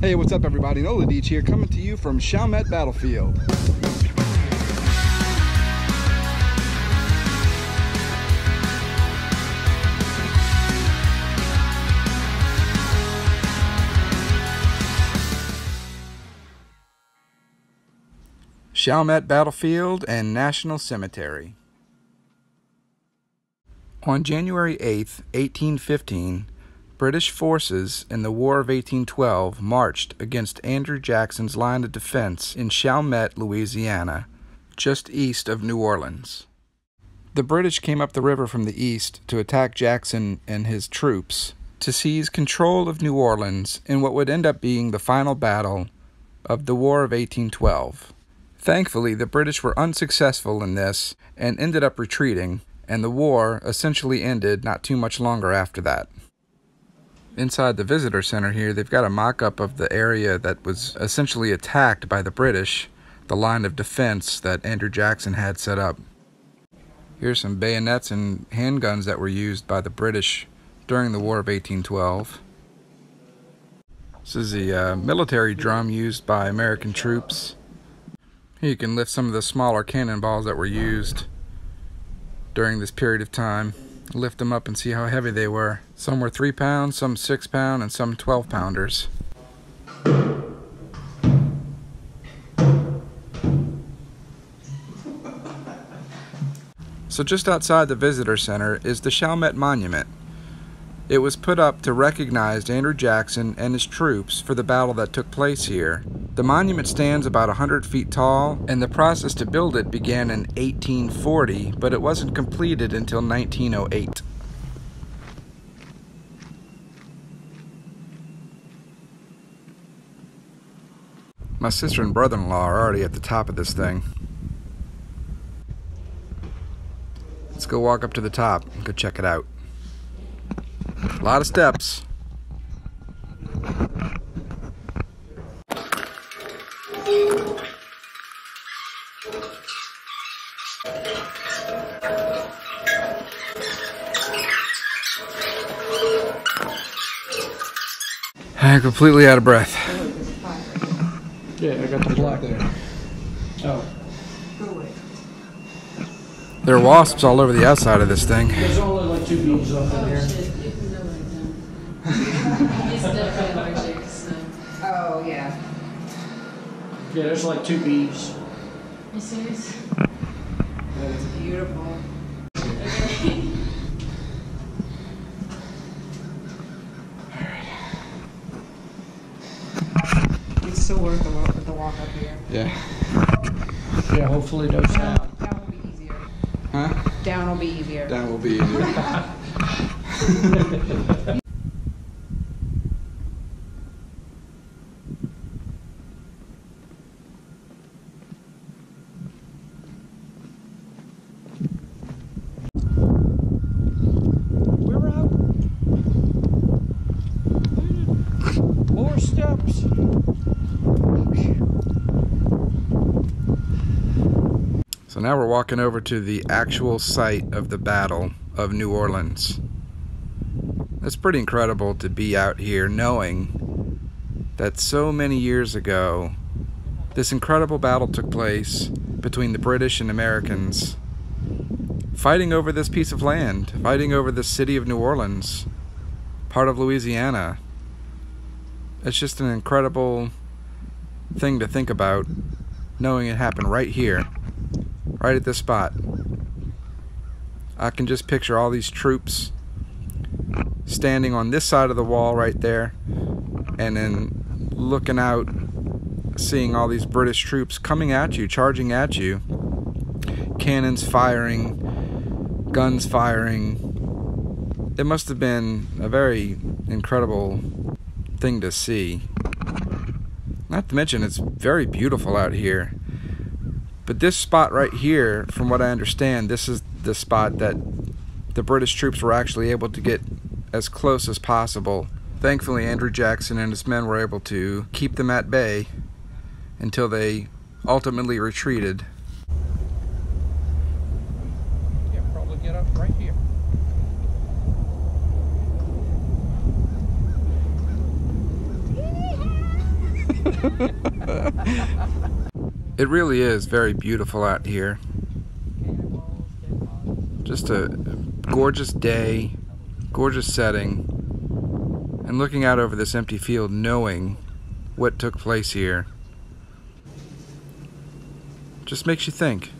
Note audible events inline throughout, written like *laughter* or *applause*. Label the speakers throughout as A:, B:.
A: Hey, what's up everybody? Nola Deej here, coming to you from Chalmette Battlefield. Chalmette Battlefield and National Cemetery. On January 8, 1815, British forces in the War of 1812 marched against Andrew Jackson's line of defense in Chalmette, Louisiana, just east of New Orleans. The British came up the river from the east to attack Jackson and his troops to seize control of New Orleans in what would end up being the final battle of the War of 1812. Thankfully, the British were unsuccessful in this and ended up retreating, and the war essentially ended not too much longer after that inside the visitor center here, they've got a mock-up of the area that was essentially attacked by the British, the line of defense that Andrew Jackson had set up. Here's some bayonets and handguns that were used by the British during the War of 1812. This is the uh, military drum used by American troops. Here you can lift some of the smaller cannonballs that were used during this period of time lift them up and see how heavy they were. Some were 3 pounds, some 6 pound, and some 12 pounders. *laughs* So just outside the visitor center is the Chalmette Monument. It was put up to recognize Andrew Jackson and his troops for the battle that took place here. The monument stands about 100 feet tall, and the process to build it began in 1840, but it wasn't completed until 1908. My sister and brother-in-law are already at the top of this thing. Let's go walk up to the top and go check it out. A lot of steps. I'm completely out of breath.
B: Yeah, I got the block there. Oh.
A: There are wasps all over the outside of this thing.
B: There's only like two beams up in here.
C: Oh, yeah.
B: Yeah, there's like two beams.
D: You serious?
C: It's beautiful. *laughs* It's still worth the walk, the walk up here.
A: Yeah.
B: Yeah, hopefully those
C: Down, down will be easier.
A: Huh?
C: Down will be easier.
A: That will be easier. *laughs* *laughs* Now we're walking over to the actual site of the Battle of New Orleans. It's pretty incredible to be out here knowing that so many years ago, this incredible battle took place between the British and Americans, fighting over this piece of land, fighting over the city of New Orleans, part of Louisiana. It's just an incredible thing to think about, knowing it happened right here right at this spot. I can just picture all these troops standing on this side of the wall right there and then looking out seeing all these British troops coming at you, charging at you. Cannons firing, guns firing. It must have been a very incredible thing to see. Not to mention it's very beautiful out here. But this spot right here, from what I understand, this is the spot that the British troops were actually able to get as close as possible. Thankfully, Andrew Jackson and his men were able to keep them at bay until they ultimately retreated.
B: Yeah, probably get up right here. *laughs* *laughs*
A: it really is very beautiful out here. Just a gorgeous day, gorgeous setting, and looking out over this empty field knowing what took place here just makes you think.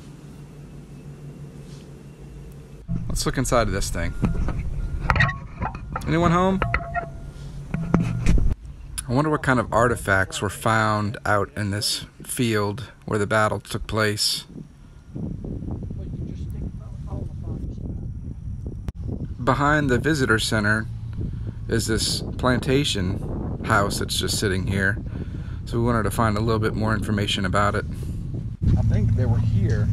A: Let's look inside of this thing. Anyone home? I wonder what kind of artifacts were found out in this field where the battle took place. Behind the visitor center is this plantation house that's just sitting here. So we wanted to find a little bit more information about it.
D: I think they were here.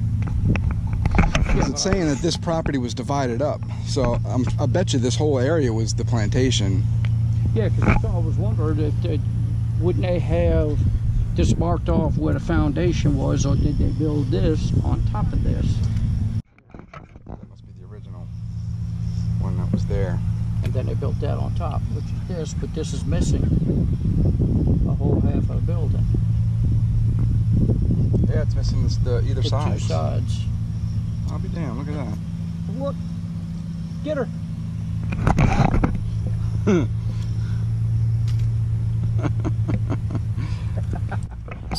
D: because It's saying that this property was divided up. So I'm, I bet you this whole area was the plantation.
B: Yeah, because I was wondering if they, wouldn't they have this marked off where the foundation was, or did they build this on top of this?
D: That must be the original one that was there.
B: And then they built that on top, which is this, but this is missing a whole half of the building.
D: Yeah, it's missing this, the either
B: The
D: side.
B: two sides.
D: I'll be damned. Look at that.
B: Look, get her. *laughs*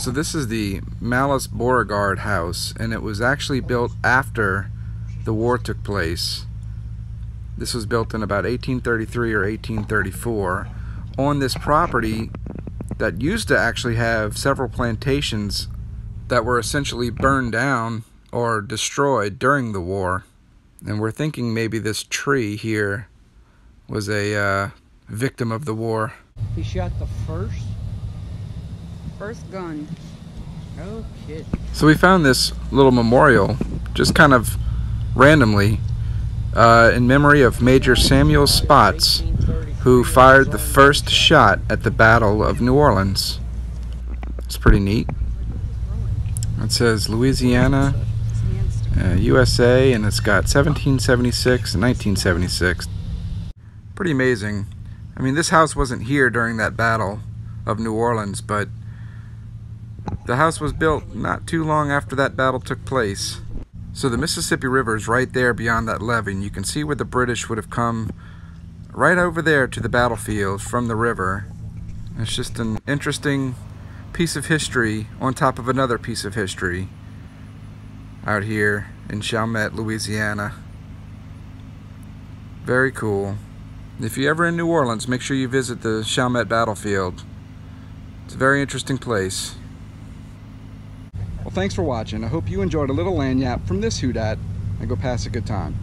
A: So this is the Malus-Beauregard house, and it was actually built after the war took place. This was built in about 1833 or 1834 on this property that used to actually have several plantations that were essentially burned down or destroyed during the war. And we're thinking maybe this tree here was a uh, victim of the war.
B: He shot the first.
C: First gun.
B: No kid.
A: So we found this little memorial just kind of randomly uh, in memory of Major Samuel Spotts, who fired the first shot at the Battle of New Orleans. It's pretty neat. It says Louisiana, uh, USA, and it's got 1776 and 1976. Pretty amazing. I mean, this house wasn't here during that Battle of New Orleans, but the house was built not too long after that battle took place. So the Mississippi River is right there beyond that levee, and you can see where the British would have come right over there to the battlefield from the river. It's just an interesting piece of history on top of another piece of history out here in Chalmette, Louisiana. Very cool. If you're ever in New Orleans, make sure you visit the Chalmette battlefield. It's a very interesting place.
D: Thanks for watching. I hope you enjoyed a little lagniappe from this Who Dat and go pass a good time.